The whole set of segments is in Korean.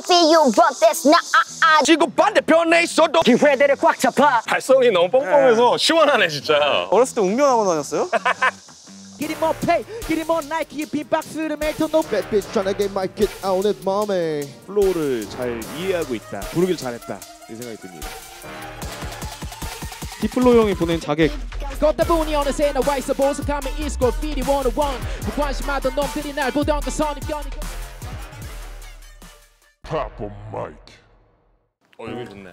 coffee you want this nah uh, uh. 지구 반대편에 있어도 기회들을 꽉 잡아. 발성이 너무 뻥뻥해서 시원하네 진짜. 어렸을 때 웅변하고 다녔어요? Get it more pay, get it more Nike, 빈박스를 멜터 높 Bad bitch tryna get my kid out it mommy. 플로우를 잘 이해하고 있다 부르길 잘했다 이 생각이 듭니다. 디플로 형이 보낸 자객. 걷다 보니 어느새 나와 있어 보석함의 이스골 필이 101 무관심하던 놈들이 날 보던 그 선입견이 어 여기 좋네.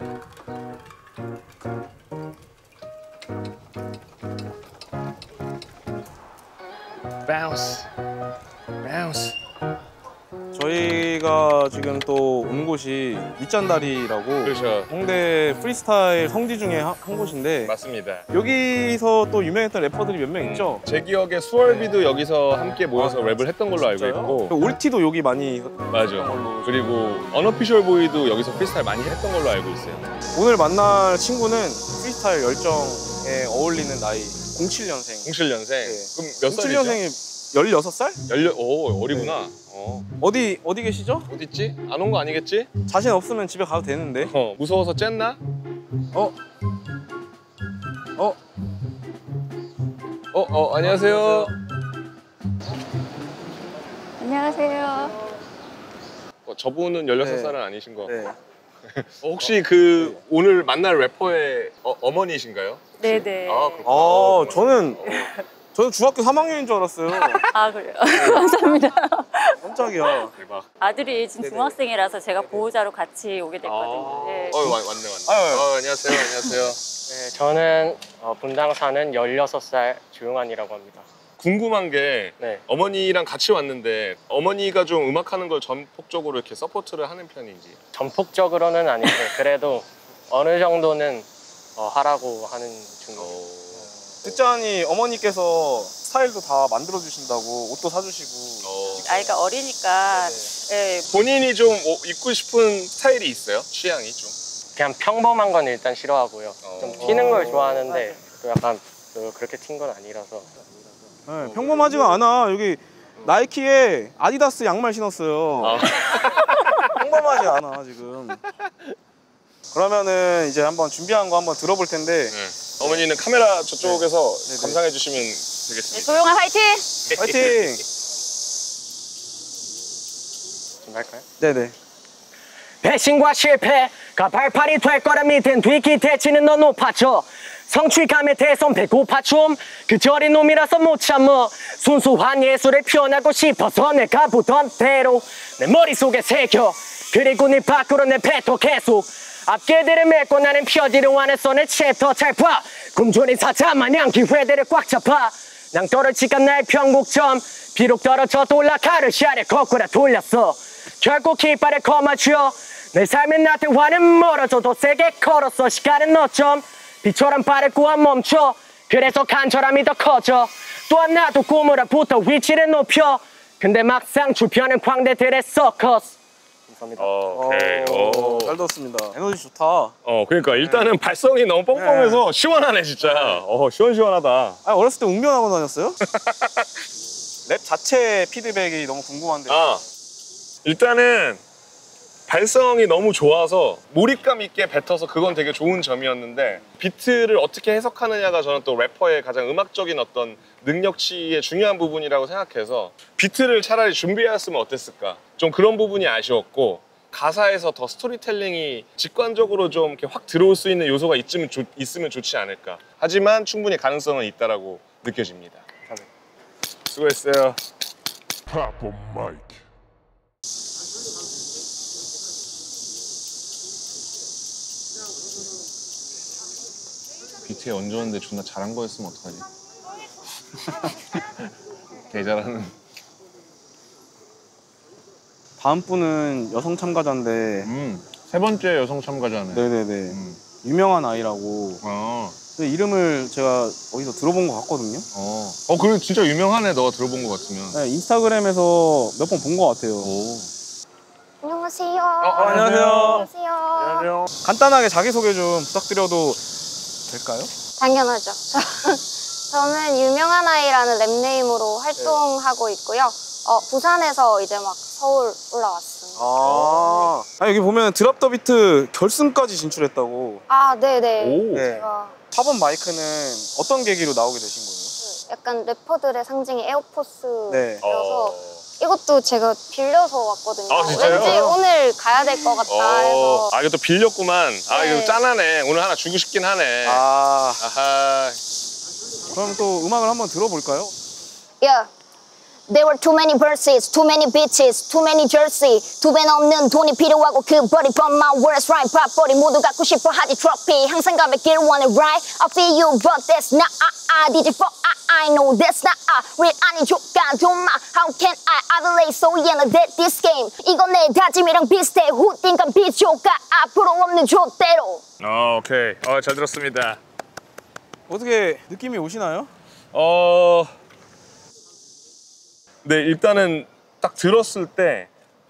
Bounce, bounce. 저희가 지금 또 온 곳이 윗잔다리라고 그렇죠. 홍대 프리스타일 성지 중에 한, 한 곳인데 맞습니다. 여기서 또 유명했던 래퍼들이 몇 명 있죠? 제 기억에 스월비도 여기서 함께 모여서 랩을 했던 걸로 알고 있고 올티도 여기 많이 맞아. 그리고 언어피셜 보이도 여기서 프리스타일 많이 했던 걸로 알고 있어요. 오늘 만날 친구는 프리스타일 열정에 어울리는 나이 07년생 07년생. 네. 그럼 몇 살이죠? 07년생이 16살? 열려 오 어리구나. 어 어디 어디 계시죠? 어디 있지? 안 온 거 아니겠지? 자신 없으면 집에 가도 되는데 어 무서워서 쨌나? 어? 어? 어, 어 안녕하세요. 안녕하세요 어, 저분은 16살은 네. 아니신 거. 네. 어, 혹시 그 오늘 만날 래퍼의 어, 어머니신가요? 네네 아, 그렇구나. 어, 어, 저는 저는 중학교 3학년인 줄 알았어요. 아 그래요 감사합니다 깜짝이야. 대박. 아들이 지금 네네. 중학생이라서 제가 보호자로 같이 오게 됐거든요 네. 어, 왔, 왔네, 왔네. 아유, 아유. 어, 안녕하세요, 안녕하세요. 네, 저는 어, 분당 사는 16살 조용한이라고 합니다 궁금한 게 네 어머니랑 같이 왔는데 어머니가 좀 음악하는 걸 전폭적으로 이렇게 support를 하는 편인지. 전폭적으로는 아닌데 그래도 어느 정도는 어, 하라고 하는 중이에요 어, 듣자니 어머니께서 스타일도 다 만들어 주신다고 옷도 사주시고. 어. 아이가 어리니까 네. 본인이 좀 어, 입고 싶은 스타일이 있어요? 취향이 좀? 그냥 평범한 건 일단 싫어하고요 어. 좀 튀는 걸 좋아하는데 또 약간 또 그렇게 튄 건 아니라서 네, 평범하지가 않아. 여기 나이키에 아디다스 양말 신었어요. 아. 평범하지 않아 지금. 그러면은 이제 한번 준비한 거 한번 들어볼 텐데 네. 어머니는 카메라 저쪽에서 네, 네. 감상해 주시면 되겠습니다. 조용한 화이팅 파이팅! 좀 할까요? 네네. 배신과 실패가 발판이 될 거라 믿은 뒤기 대치는 너 높아져 성취감에 대해선 배고파 좀그 저린 놈이라서 못 참어 순수한 예술을 표현하고 싶어서 내가 보던 대로 내 머릿속에 새겨 그리고 네 밖으로 내뱉어 계속 앞길들을 메고 나는 펴지려 하는 손을 챕터 잘봐 굶주린 사자 마냥 기회들을 꽉 잡아. 낭떠를 치간 나의 평곡점 비록 떨어져도 올라가를 샤를 거꾸로 돌렸어. 결국 깃발을 거맞춰 내 삶의 나태와는 멀어져도 세게 걸었어. 시간은 어쩜 비처럼 빠르고 안 멈춰. 그래서 간절함이 더 커져. 또한 나도 붙어 위치를 높여. 근데 막상 주변은 광대들의 서커스 감사합니다 어, 오케이. 오. 잘 들었습니다. 에너지 좋다. 어, 그러니까 일단은 발성이 너무 뻥뻥해서 시원하네 진짜. 어, 시원시원하다. 아 어렸을 때 웅변하고 다녔어요? 랩 자체 피드백이 너무 궁금한데. 아, 일단은 발성이 너무 좋아서 몰입감 있게 뱉어서 그건 되게 좋은 점이었는데 비트를 어떻게 해석하느냐가 저는 또 래퍼의 가장 음악적인 어떤 능력치의 중요한 부분이라고 생각해서 비트를 차라리 준비했으면 어땠을까 좀 그런 부분이 아쉬웠고 가사에서 더 스토리텔링이 직관적으로 좀 이렇게 확 들어올 수 있는 요소가 있으면, 좋, 있으면 좋지 않을까. 하지만 충분히 가능성은 있다라고 느껴집니다. 수고했어요. 비트에 얹었는데 존나 잘한 거였으면 어떡하지? 개 잘하는 다음 분은 여성 참가자인데. 음, 세 번째 여성 참가자네 네네네. 음. 유명한 아이라고. 어, 근데 이름을 제가 어디서 들어본 것 같거든요. 어. 어, 그래 진짜 유명하네 너가 들어본 것 같으면 네, 인스타그램에서 몇 번 본 것 같아요. 오. 안녕하세요 안녕하세요. 안녕하세요 간단하게 자기소개 좀 부탁드려도 될까요? 당연하죠 저는 유명한 아이라는 랩네임으로 활동하고 있고요 어, 부산에서 이제 막 서울 올라왔습니다 아, 아 여기 보면 드랍 더 비트 결승까지 진출했다고. 아, 네네. 오. 네. 제가 4번 마이크는 어떤 계기로 나오게 되신 거예요? 약간 래퍼들의 상징이 에어포스여서 네. 어. 이것도 제가 빌려서 왔거든요. 아, 진짜요? 왠지 오늘 가야 될 것 같다 어. 해서. 아, 또 빌렸구만. 아, 네. 이거 짠하네. 오늘 하나 주고 싶긴 하네. 아 아하. 그럼 또 음악을 한번 들어볼까요? Yeah. There were too many verses, too many bitches, too many jersey. 두 배는 없는 돈이 필요하고 그 버리 but my words right. 버리 모두 갖고 싶어 하지 트로피. 항상 가볍길 원해 right. I feel you but that's not I. I did it for I. I know that's not I. real 아니죠 가도마. How can I? I relate so yeah, that this game. 이건 내 다짐이랑 비슷해. 후딘간 비교가 앞으로 없는 조대로. 어, 오케이. 어, 잘 들었습니다. 어떻게 느낌이 오시나요? 어. 네, 일단은 딱 들었을 때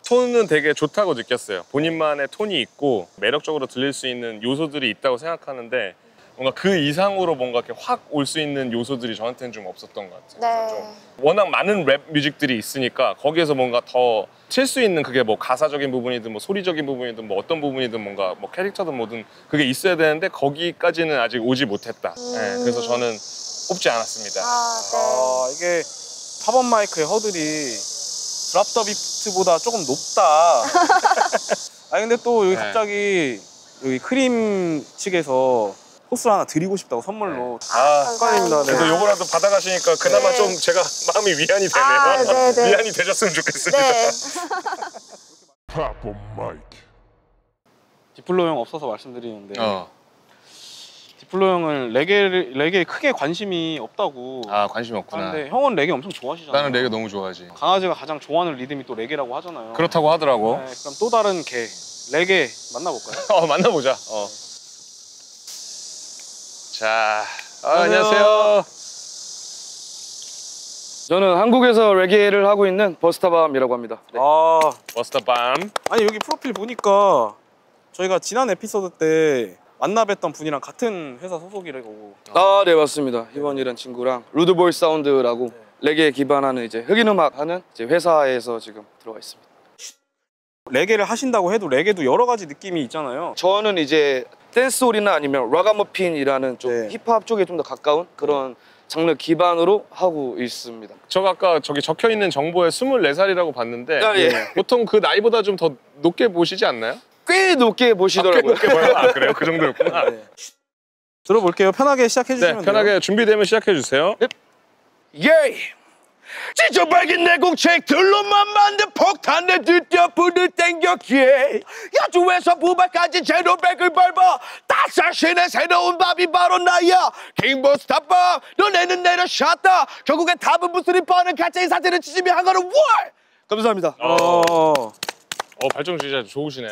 톤은 되게 좋다고 느꼈어요. 본인만의 톤이 있고 매력적으로 들릴 수 있는 요소들이 있다고 생각하는데 뭔가 그 이상으로 뭔가 이렇게 확 올 수 있는 요소들이 저한테는 좀 없었던 것 같아요. 네. 좀 워낙 많은 랩 뮤직들이 있으니까 거기에서 뭔가 더 칠 수 있는 그게 뭐 가사적인 부분이든 뭐 소리적인 부분이든 뭐 어떤 부분이든 뭔가 뭐 캐릭터든 뭐든 그게 있어야 되는데 거기까지는 아직 오지 못했다. 네, 그래서 저는 뽑지 않았습니다. 아, 네. 아 이게 4번 마이크의 허들이 드랍 더 비트보다 조금 높다. 아 근데 또 여기 네. 갑자기 여기 크림 측에서 코스를 하나 드리고 싶다고 선물로 아, 축하드립니다. 네. 그래도 요거라도 받아가시니까 그나마 네. 좀 제가 마음이 위안이 되네요. 아, 네, 네. 위안이 되셨으면 좋겠습니다. 네. 디플로 형 없어서 말씀드리는데 어. 디플로 형은 레게 레게에 크게 관심이 없다고. 아 관심이 없구나. 하는데 형은 레게 엄청 좋아하시잖아요. 나는 레게 너무 좋아하지. 강아지가 가장 좋아하는 리듬이 또 레게라고 하잖아요. 그렇다고 하더라고. 네, 그럼 또 다른 개 레게 만나볼까요? 어 만나보자. 어. 자, 아, 안녕하세요. 안녕하세요. 저는 한국에서 레게를 하고 있는 버스타밤이라고 합니다. 네. 아 버스터 밤. 아니 여기 프로필 보니까 저희가 지난 에피소드 때 만나 뵀던 분이랑 같은 회사 소속이라고. 아, 네 맞습니다. 희원이란 친구랑 루드볼 사운드라고 레게 기반하는 이제 흑인 음악 하는 이제 회사에서 지금 들어가 있습니다. 레게를 하신다고 해도 레게도 여러 가지 느낌이 있잖아요. 저는 이제 댄스홀이나 아니면 라가머핀이라는 좀 네. 힙합 쪽에 좀 더 가까운 그런 장르 기반으로 하고 있습니다. 저 아까 저기 적혀 있는 정보에 24살이라고 봤는데 아, 예. 보통 그 나이보다 좀 더 높게 보시지 않나요? 꽤 높게 꽤 보시더라고요. 높게 보여요. 아, 그래요? 그 정도였구나. 네. 들어볼게요. 편하게 시작해 네, 주시면 돼요. 편하게 준비되면 시작해 주세요. 예! 지저발긴 내공책 들로만 만든 폭탄에 드디어 불을 땡겼기에 야주에서 부발까지 제로백을 밟아 다사신의 새로운 밥이 바로 나야 킹보스타밥 너네는 내려셨다 결국엔 답은 무슨 리퍼는 가짜인 사진을 지지미 한 거는 월 감사합니다 어, 어, 발전주의자 좋으시네.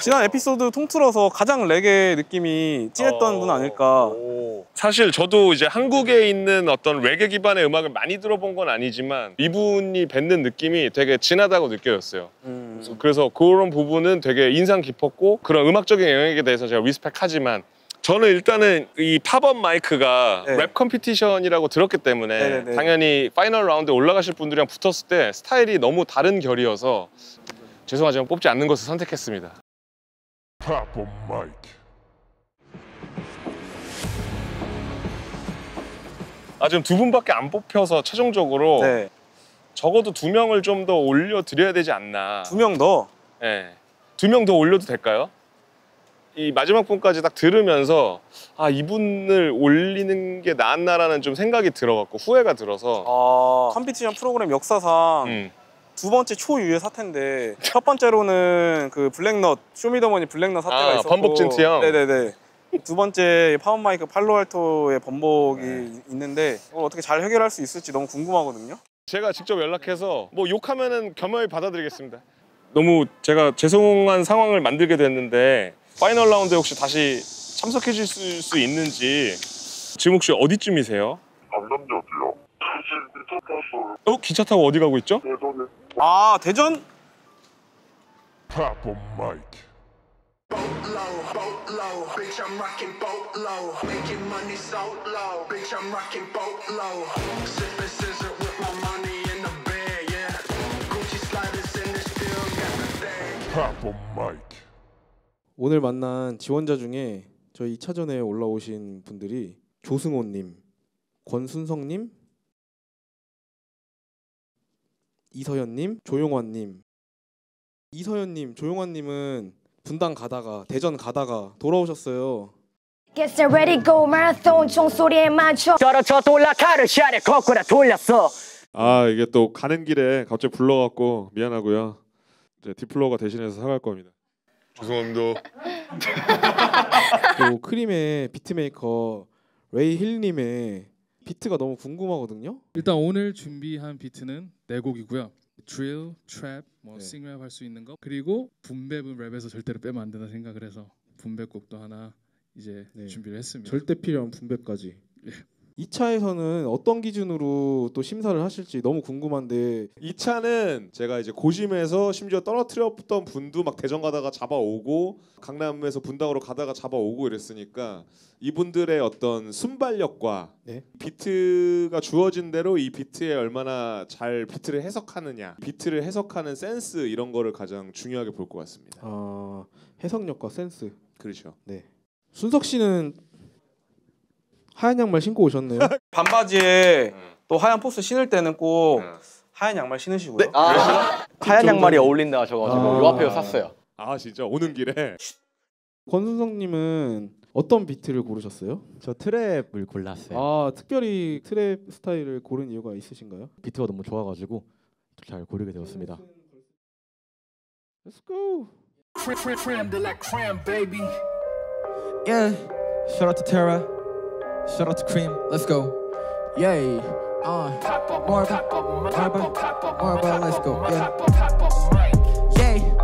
지난 에피소드 통틀어서 가장 레게 느낌이 진했던 어, 분 아닐까. 오. 사실 저도 이제 한국에 있는 어떤 레게 기반의 음악을 많이 들어본 건 아니지만 이분이 뱉는 느낌이 되게 진하다고 느껴졌어요. 음. 그래서, 그래서 그런 부분은 되게 인상 깊었고 그런 음악적인 영역에 대해서 제가 respect하지만 저는 일단은 이 팝업 마이크가 네. 랩 competition이라고 들었기 때문에 네네네. 당연히 final round에 올라가실 분들이랑 붙었을 때 스타일이 너무 다른 결이어서 죄송하지만 뽑지 않는 것을 선택했습니다. 아 지금 두 분밖에 안 뽑혀서 최종적으로 네. 적어도 두 명을 좀 더 올려 드려야 되지 않나. 두 명 더. 예. 두명 더 올려도 될까요? 이 마지막 분까지 딱 들으면서 아 이분을 올리는 게 낫나라는 좀 생각이 들어갖고 후회가 들어서 아, competition 프로그램 역사상 음. 두 번째 초유의 사태인데 첫 번째로는 그 블랙넛 쇼미더머니 블랙넛 사태가 아, 있었고 번복 진트형? 네네네 두 번째 팝업 마이크 팔로알토의 번복이 네. 있는데 이걸 어떻게 잘 해결할 수 있을지 너무 궁금하거든요 제가 직접 연락해서 뭐 욕하면은 겸허히 받아들이겠습니다. 너무 제가 죄송한 상황을 만들게 됐는데 final 라운드에 혹시 다시 참석해 주실 수 있는지 지금 혹시 어디쯤이세요? 강남역이요. 어? 기차 타고 어디 가고 있죠? 아 대전? low. Bitch, I'm rocking boat low. Making money so low. Bitch, I'm rocking boat low. Sipping scissor with my money in the bag, yeah. Gucci sliders in the still got the thing. Pop a mic. 오늘 만난 지원자 중에 저희 2차전에 올라오신 분들이 조승호님, 권순성님, 이서연님, 조용환님. 이서연님, 조용환님은 분당 가다가 대전 가다가 돌아오셨어요. Get set ready go marathon 총소리에 맞춰 떨어져 돌아가를 샤를 거꾸로 돌렸어 아 이게 또 가는 길에 갑자기 불러갖고 미안하고요. 이제 딥플로우가 대신해서 사갈 겁니다. 죄송합니다. 또 크림의 beatmaker 레이 힐님의 비트가 너무 궁금하거든요. 일단 오늘 준비한 비트는 네 곡이고요. drill, trap, 뭐 네. sing-rap 할 수 있는 거 그리고 boom bap은 랩에서 절대로 빼면 안 된다 생각을 해서 boom bap 곡도 하나 이제 준비를 했습니다. 절대 필요한 boom bap까지. 예. 2차에서는 어떤 기준으로 또 심사를 하실지 너무 궁금한데 2차는 제가 이제 고심에서 심지어 떨어뜨렸던 분도 막 대전 가다가 잡아오고 강남에서 분당으로 가다가 잡아오고 이랬으니까 이분들의 어떤 순발력과 네. 비트가 주어진 대로 이 비트에 얼마나 잘 비트를 해석하느냐 비트를 해석하는 센스 이런 거를 가장 중요하게 볼 것 같습니다. 아, 해석력과 센스. 그렇죠. 네. 순석 씨는 하얀 양말 신고 오셨네요. 반바지에 또 하얀 포스 신을 때는 꼭 하얀 양말 신으시고요. 아, 하얀 양말이 어울린다 하셔가지고 아. 요 앞에 샀어요. 아 진짜 오는 길에 권순성님은 어떤 비트를 고르셨어요? 저 trap을 골랐어요. 아 특별히 trap 스타일을 고른 이유가 있으신가요? 비트가 너무 좋아가지고 잘 고르게 되었습니다. Let's go. Cram, cram, cram, like cram, baby. Yeah, shout out to Tara. Shout out to Cream. Let's go. Yay. Uh, more about, more about, more about, let's go. Yeah. Yay.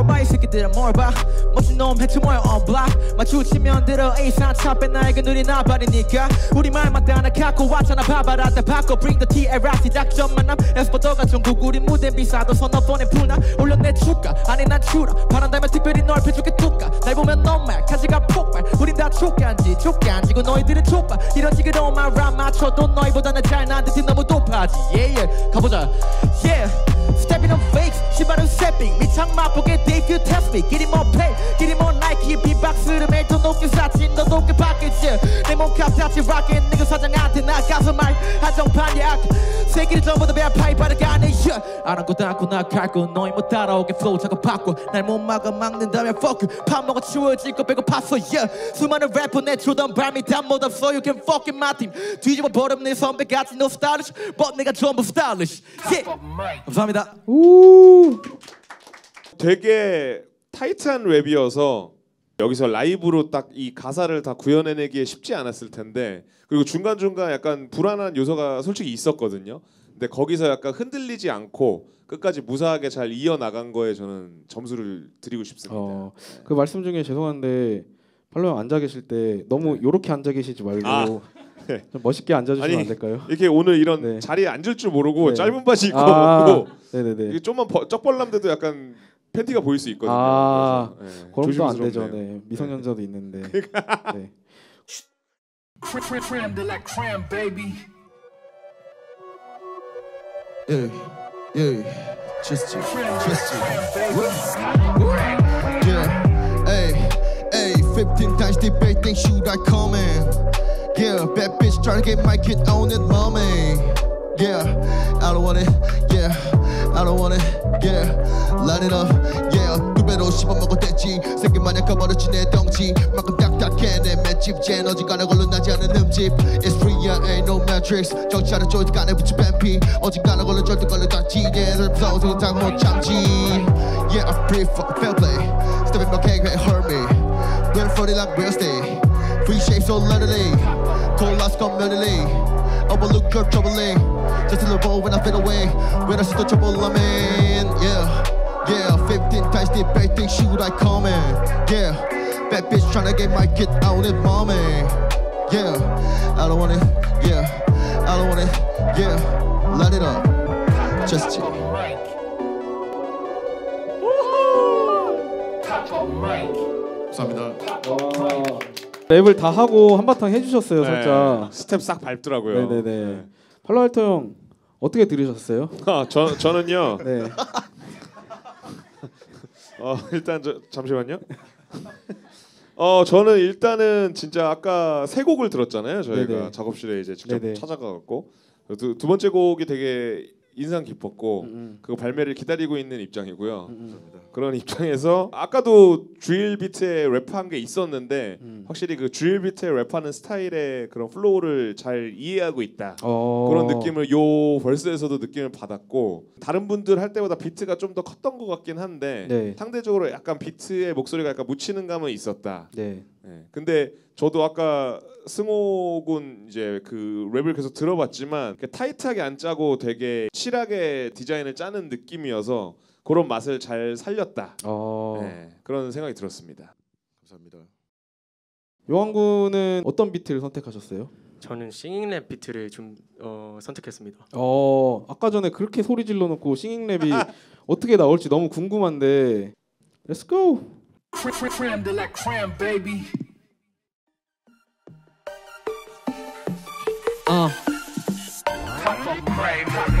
About 이 more about. 멋진 놈 해치 모여 on block. 마주치면 들어 A4 차빼 나에게 눈이 나발이니까. 우리 말만 다 하나 갖고 왔잖아 바바라 다 바꿔. Bring the tea 에라티 작전 만남 에스퍼더가 전국 우리 무대 비싸도 서너 번에 풀나? 올려내 줄까 아니 난 줄어 바란다면 특별히 널 펴줄게 뚝까 날 보면 너말 가지가 폭발. 우린 다 족간지 족간지고 너희들은 족발 이런 식으로만 람 맞춰도 너희보다는 잘난 듯이 너무 높아지. Yeah yeah. 가보자. Yeah. Stepping on fakes, 신발은 stepping. 미창 맛보게 they feel test me 길이 뭐 pay, 길이 뭐 비박스를 매일 더 높게 사진 더 높게 바뀌지 내 몸값 다치 rockin' nigga 사장한테 나가서 말 한정판 약 세기를 전부 다 배파이 바라가네 yeah. 아랑곳 닦고 나갈거 너희 못 따라오게 flow 자꾸 바꿔. 날 못 막아 막는다면 fuck you. 밥 먹어 치워질 거 배고팠어 yeah. 수많은 래퍼 내 주던 발밑 다못 없어. You can fuck in my team. 뒤집어 버린 내 선배 같이 no stylish. But 내가 전부 stylish. Yeah. 감사합니다 되게 타이트한 랩이어서 여기서 라이브로 딱 이 가사를 다 구현해내기에 쉽지 않았을 텐데 그리고 중간 중간 약간 불안한 요소가 솔직히 있었거든요. 근데 거기서 약간 흔들리지 않고 끝까지 무사하게 잘 이어 나간 거에 저는 점수를 드리고 싶습니다. 어, 그 말씀 중에 죄송한데 팔로 형 앉아 계실 때 너무 요렇게 앉아 계시지 말고 아, 네. 좀 멋있게 앉아 주시면 안 될까요? 이렇게 오늘 이런 자리에 앉을 줄 모르고 네. 짧은 바지 입고 아, 네네네. 이게 좀만 버, 쩍벌남돼도 약간 팬티가 보일 수 있거든요. 아, 그래서, 네, 그럼 또안 되죠. 네. 미성년자도 있는데. 네. Cram, baby. Yeah, yeah, just you, just you. Yeah, hey, hey, 15 times debating, should I come in? Yeah, bad bitch trying to get my kid on it, mommy. Yeah, I don't want it, yeah, I don't want it, yeah, light it up, yeah, 두 배로 씹어먹었댔지 새끼 마냥 커버렸지 내 덩치 만큼 딱딱해 내 맷집 젠 어지간한 걸로 나지 않은 흠집 It's free, yeah, ain't no matrix 정치하는 조이드 간에 붙인 뱀피 어지간한 걸로 절대 걸려다지 얘를 무서워서 다못 참지 Yeah, I pray for fair play Stepping back, can't hurt me Went for it like real estate Free shape so literally Cold lost community Overlook your troubling Just a little boy when I fade away When I see the trouble I'm in Yeah, yeah 15 times debating should I come in Yeah, bad bitch tryna get my kid out it mommy Yeah, I don't want it Yeah, I don't want it Yeah, light it up Just you 감사합니다. 랩을 다 하고 한바탕 해주셨어요, 네, 살짝. 스텝 싹 밟더라고요. 네네 네. 팔로알토 형 어떻게 들으셨어요? 아, 저 저는요. 네. 어 일단 저 잠시만요. 어 저는 일단은 진짜 아까 세 곡을 들었잖아요. 저희가 네네. 작업실에 이제 직접 네네. 찾아가 갖고 두, 두 번째 곡이 되게 인상 깊었고 음, 그 발매를 기다리고 있는 입장이고요. 그런 입장에서 아까도 주일 비트에 랩한 게 있었는데 음. 확실히 그 주일 비트에 랩하는 스타일의 그런 flow를 잘 이해하고 있다. 어. 그런 느낌을 요 verse에서도 느낌을 받았고 다른 분들 할 때보다 비트가 좀 더 컸던 것 같긴 한데 네. 상대적으로 약간 비트의 목소리가 약간 묻히는 감은 있었다. 네. 네. 근데 저도 아까 승호군 이제 그 랩을 계속 들어봤지만 타이트하게 안 짜고 되게 chill하게 디자인을 짜는 느낌이어서 그런 맛을 잘 살렸다. 어. 네. 그런 생각이 들었습니다. 감사합니다. 요한군은 어떤 비트를 선택하셨어요? 저는 싱잉랩 비트를 좀 어, 선택했습니다. 어 아까 전에 그렇게 소리 질러 놓고 싱잉 랩이 어떻게 나올지 너무 궁금한데 Let's go. Creme de la creme, baby. 어.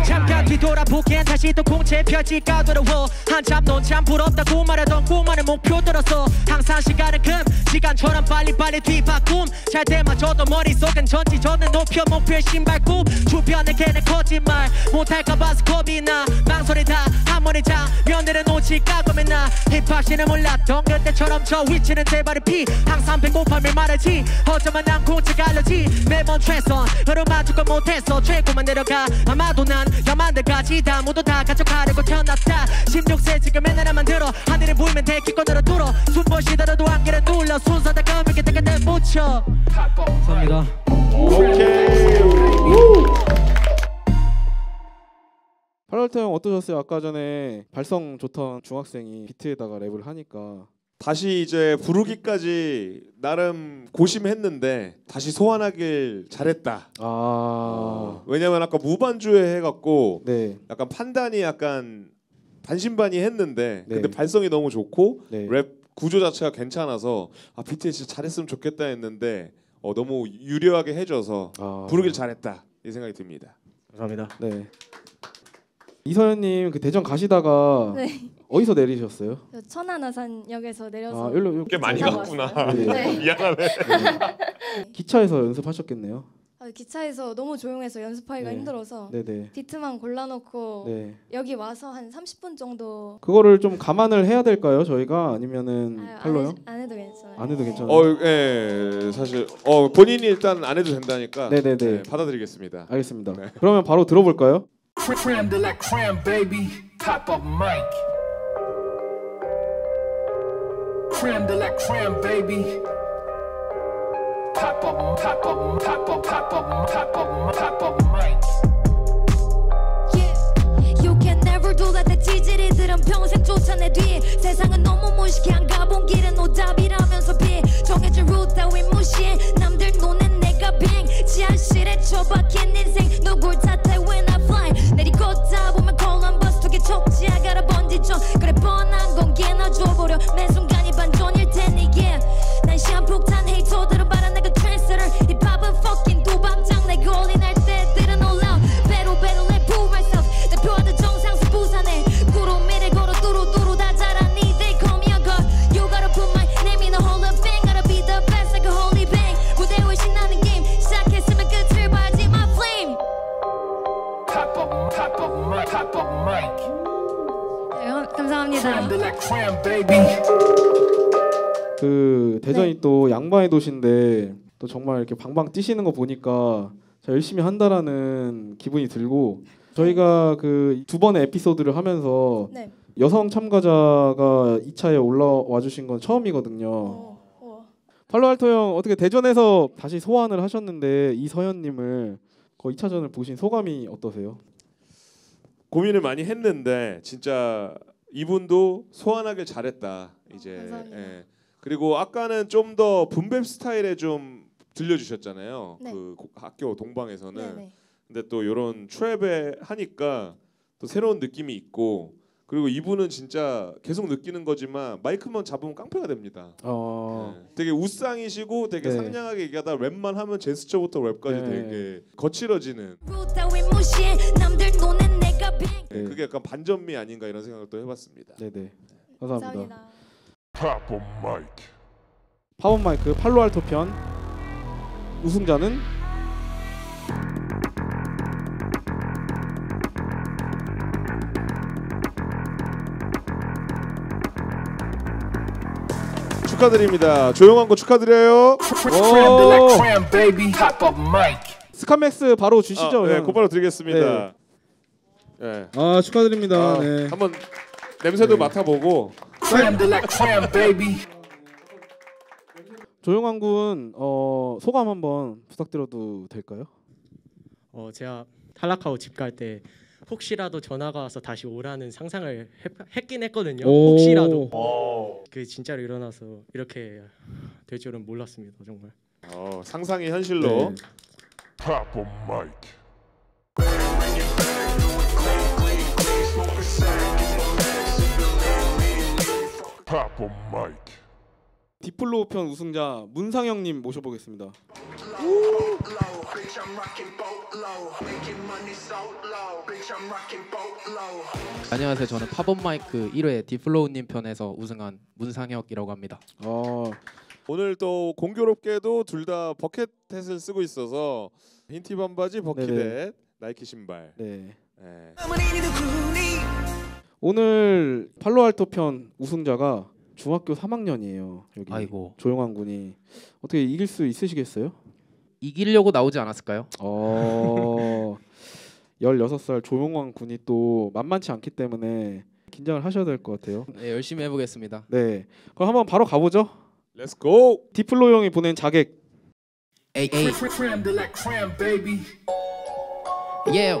잠깐 뒤돌아보기엔 다시 또 공채 펴지 까다로워. 한참 넌 참 부럽다고 말하던 꿈만의 목표 들었어. 항상 시간은 금 시간처럼 빨리빨리 뒤바꿈. 잘 때마저도 머릿속엔 전지 전에 높여 목표의 신발꿈 주변에 걔네 거짓말 못할까봐 겁이 나 망설이 다한 번에 장면들은 놓 칠까 고민 나 힙합씬을 몰랐던 그때처럼 저 위치는 제발이 피. 항상 배고픔을 말하지. 어쩌면 난 공책 알러지. 매번 최선 흐름만 두건 못했어. 최고만 내려가. 아마도 난 야만들까지. 다 모두 다 가져가려고 태어났다 16세 지금 맨날 만들어. 하늘에 보이면 대기권으로 뚫어. 숨못 쉬더라도 안개를 눌러. 순서다 내가 내 묻혀. 감사합니다 팔월터 형 어떠셨어요? 아까 전에 발성 좋던 중학생이 비트에다가 랩을 하니까 다시 이제 부르기까지 나름 고심했는데 다시 소환하길 잘했다. 아 왜냐면 아까 무반주에 해갖고 네. 약간 판단이 약간 반신반의 했는데 네. 근데 발성이 너무 좋고 네. 랩 구조 자체가 괜찮아서 아 비트 진짜 잘했으면 좋겠다 했는데 어, 너무 유려하게 해줘서 아. 부르길 잘했다 이 생각이 듭니다. 감사합니다. 네. 이서연님 그 대전 가시다가 네. 어디서 내리셨어요? 저 천안아산역에서 내려서 아, 일로 꽤 많이 갔구나. 왔어요. 네. 미안하네. 기차에서 연습하셨겠네요. 아, 기차에서 너무 조용해서 연습하기가 네. 힘들어서 네네. 비트만 골라놓고 네. 여기 와서 한 30분 정도 그거를 좀 감안을 해야 될까요? 저희가 아니면은 아, 안, 안 해도 괜찮아요. 안 해도 괜찮아요. 어, 예, 사실 어 본인이 일단 안 해도 된다니까 네네네. 네, 받아들이겠습니다. 알겠습니다. 그러면 바로 들어볼까요? Creme de la creme, baby. Top of mic. Creme de la creme, baby. Top of, top of, top of, top of, top of, top of mic. You can never do that 내 찌질이들은 평생 쫓아내 뒤 세상은 너무 무식해 안 가본 길은 오답이라면서 비 정해진 루트 따윈 무시해 남들 눈엔 내가 빙 지하실에 처박힌 그 대전이 네. 또 양반의 도시인데 또 정말 이렇게 방방 뛰시는 거 보니까 자, 열심히 한다라는 기분이 들고 저희가 그 두 번의 에피소드를 하면서 네. 여성 참가자가 2차에 올라와 주신 건 처음이거든요. 팔로알토 형 어떻게 대전에서 다시 소환을 하셨는데 이서연님을 그 2차전을 보신 소감이 어떠세요? 고민을 많이 했는데 진짜 이분도 소환하길 잘했다. 이제 감사합니다. 예. 그리고 아까는 좀 더 분배 스타일에 좀 들려주셨잖아요. 네. 그 고- 학교 동방에서는. 네네. 근데 또 이런 트랩에 하니까 또 새로운 느낌이 있고 그리고 이분은 진짜 계속 느끼는 거지만 마이크만 잡으면 깡패가 됩니다. 어. 네. 되게 우상이시고 되게 네. 상냥하게 얘기하다 랩만 하면 제스처부터 랩까지 네. 되게 거칠어지는 빙 네, 그게 약간 반전미 아닌가 이런 생각을 또 해봤습니다. 네네. 감사합니다. Pop a mic. 파원 마이크 팔로알토 편 우승자는 축하드립니다. 조용한 거 축하드려요. 스카맥스 바로 주시죠. 아, 네, 형. 곧바로 드리겠습니다. 네. 아 축하드립니다. 아, 네. 한번 냄새도 맡아보고. Creme, baby. 조용한 군 어, 소감 한번 부탁드려도 될까요? 어 제가 탈락하고 집 갈 때 혹시라도 전화가 와서 다시 오라는 상상을 했, 긴 했거든요. 오. 혹시라도 오. 그 진짜로 일어나서 이렇게 될 줄은 몰랐습니다. 정말. 어, 상상이 현실로. 네. Pop up mic. Pop up mic. 딥플로우 편 우승자 문상영님 모셔보겠습니다. 안녕하세요. 저는 팝업 마이크 1회 딥플로우님 편에서 우승한 문상혁이라고 합니다. 어, 오늘 또 공교롭게도 둘 다 버켓햇을 쓰고 있어서 흰티 반바지 버킷햇 네네. 나이키 신발. 네. 네. 오늘 팔로알토 편 우승자가 중학교 3학년이에요. 여기 아이고. 조용한 군이 어떻게 이길 수 있으시겠어요? 이기려고 나오지 않았을까요? 어. 16살 조용한 군이 또 만만치 않기 때문에 긴장을 하셔야 될 것 같아요. 네, 열심히 해보겠습니다. 네. 그럼 한번 바로 가보죠. Let's go. 디플로 형이 보낸 자객. creme, baby. Yeah.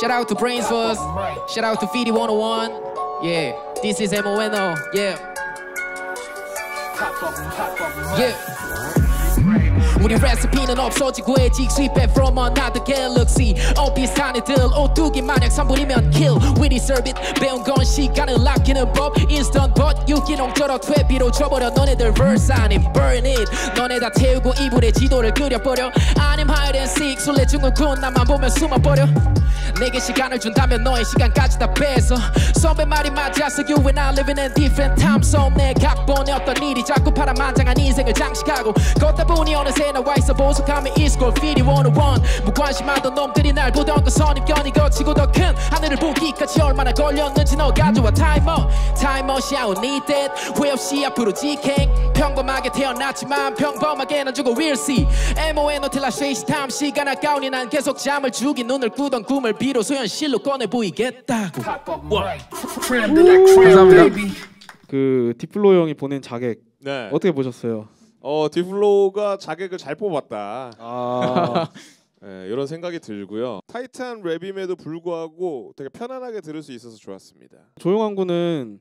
Shout out to Brains First. Shout out to Feedy 101. Yeah. This is MONO. Yeah. Yeah. 우리 레시피는 없어지고 직수입 back from another galaxy. 엇비슷한 애들 오뚜기 마냥 3분이면 kill. We deserve it. 배운 건 시간을 아끼는 법. Instant but 유기농처럼 퇴비로 줘버려. 너네들 verse 아님. Burn it. 너네 다 태우고 이불에 지도를 그려버려. 아님 hide and seek 술래 중국군. 나만 보면 숨어버려. 내게 시간을 준다면 너의 시간까지 다 뺏어 선배 말이 맞았어 You and I living in different time zone 내 각본에 어떤 일이 자꾸 파란만장한 인생을 장식하고. 걷다 보니 어느새 나 와 있어 보석함에 이스골 필이 101 무관심하던 놈들이 날 보던 그 선입견이 거치고 더 큰 하늘을 보기까지 얼마나 걸렸는지 너 가져와. 타이머 타이머 샤워 need that. 후회 없이 앞으로 직행. 평범하게 태어났지만 평범하게 난 죽어. We'll see. MON 노틸라 쉐이시 탐 시간 아까우니 난 계속 잠을 주기. 눈을 꾸던 꿈을 비로소 현실로 꺼내 보이겠다고. 감사합니다. 그 디플로 형이 보낸 자객 네. 어떻게 보셨어요? 어 디플로가 자객을 잘 뽑았다. 아. 네, 이런 생각이 들고요. 타이트한 랩임에도 불구하고 되게 편안하게 들을 수 있어서 좋았습니다. 조용한 군은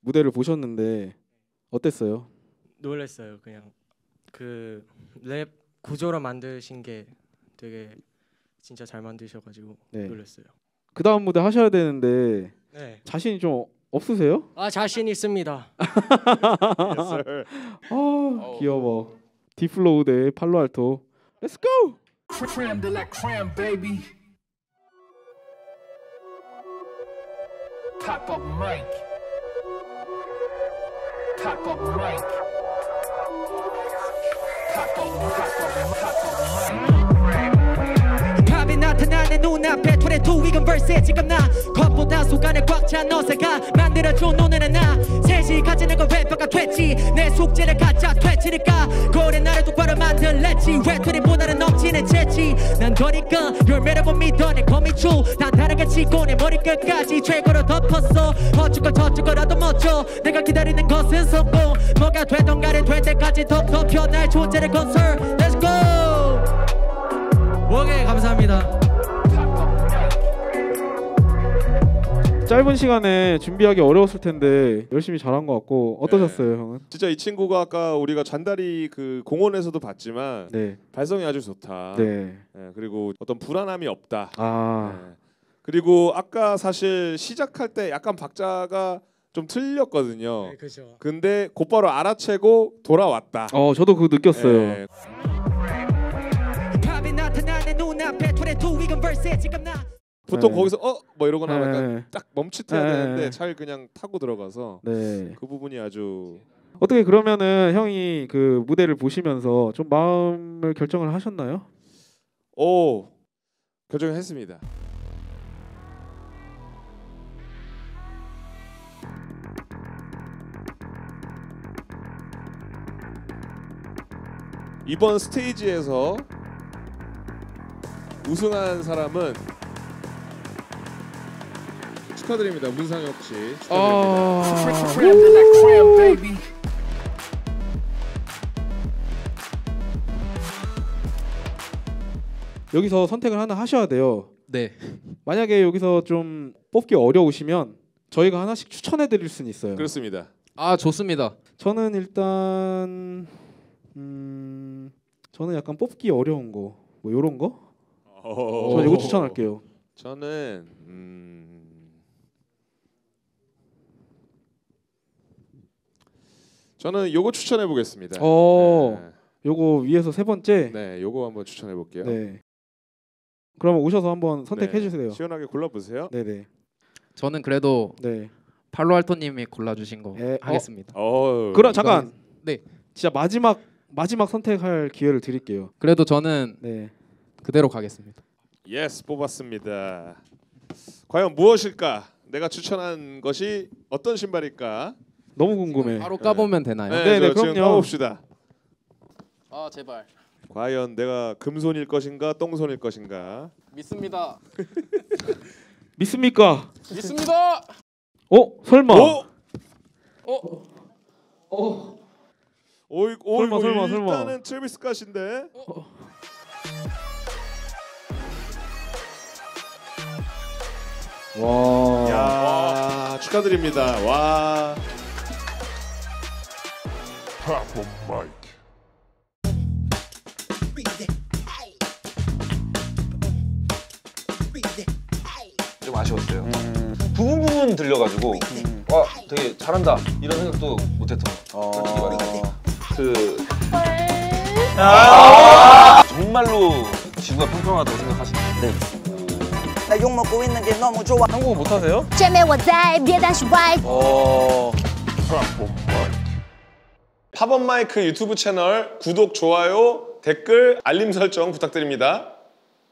무대를 보셨는데 어땠어요? 놀랐어요. 그냥 그 랩 구조로 만드신 게 되게 진짜 잘 만드셔가지고 네. 놀랐어요. 그 다음 무대 하셔야 되는데 네. 자신이 좀 없으세요? 아 자신 있습니다. 아 귀여워. 딥플로우 대 팔로알토. Let's go. Up mic. Up mic. Up, pop up, pop up mic. 내 눈앞에 툴의 두 위건 verse 지금 나 겉보다 속안에 꽉찬 너새가 만들어줘 너는 나. 셋이 가지는 건 래퍼가 됐지. 내 숙제를 가짜 퇴치니까. 고래 나를 똑바로 만들랬지. 외톨이보다는 넘치는 재치. 난 거리가 Your 매력을 믿어 내 거미줄 단단하게 치고 내 머리끝까지 최고로 덮었어. 어쩌고 저쩌고라도 멋져. 내가 기다리는 것은 성공. 뭐가 되던 간에 될 때까지 더 덮여 나의 존재를 건설 Let's go! 오케이 감사합니다 짧은 시간에 준비하기 어려웠을 텐데 열심히 잘한 것 같고 어떠셨어요, 형은? 진짜 이 친구가 아까 우리가 잔다리 그 공원에서도 봤지만 네. 발성이 아주 좋다. 네. 예, 그리고 어떤 불안함이 없다. 아. 예. 그리고 아까 사실 시작할 때 약간 박자가 좀 틀렸거든요. 네, 그죠. 근데 곧바로 알아채고 돌아왔다. 어, 저도 그거 느꼈어요. 예. 보통 네. 거기서 어 뭐 이러거나 네. 약간 딱 멈칫해야 네. 되는데 잘 그냥 타고 들어가서 네. 그 부분이 아주 어떻게 그러면은 형이 그 무대를 보시면서 좀 마음을 결정을 하셨나요? 오 결정했습니다. 이번 스테이지에서 우승한 사람은 축하드립니다. 문상혁 씨 축하드립니다. 여기서 선택을 하나 하셔야 돼요. 네. 만약에 여기서 좀 뽑기 어려우시면 저희가 하나씩 추천해 드릴 수는 있어요. 그렇습니다. 아 좋습니다. 저는 일단 음 저는 약간 뽑기 어려운 거뭐 요런 거? 저는 이거 추천할게요. 저는 음... 저는 요거 추천해 보겠습니다. 어. 요거 위에서 세 번째. 네, 요거 한번 추천해 볼게요. 네. 그러면 오셔서 한번 선택해 네, 주세요. 시원하게 골라 보세요. 네, 네. 저는 그래도 네. 팔로알토님이 골라주신 거 에, 어? 하겠습니다. 어. 그럼 잠깐. 네. 진짜 마지막 마지막 선택할 기회를 드릴게요. 그래도 저는 네. 그대로 가겠습니다. Yes 뽑았습니다. 과연 무엇일까? 내가 추천한 것이 어떤 신발일까? 너무 궁금해. 바로 까보면 되나요? 네, 네, 네, 지금 그럼요. 까봅시다. 아 제발 과연 내가 금손일 것인가 똥손일 것인가? 믿습니다. 믿습니까? 믿습니다. 어? 설마. 오! 어? 어? 오이, 오, 설마, 설마, 설마. 일단은 트래비스 스캇인데. 와. 야, 축하드립니다. 와. Pop up mic. 좀 아쉬웠어요. 음. 부분 부분 들려가지고 음. 와 되게 잘한다 이런 생각도 못했던 거. 어. 그아 아! 정말로 지구가 평평하다고 생각하시나요? 네. 음. 나욕 먹고 있는 게 너무 좋아. 한국어 못하세요? 재미와 잘 비단 슈바이. 어. Papa 팝업 마이크 유튜브 채널 구독, 좋아요, 댓글, 알림 설정 부탁드립니다.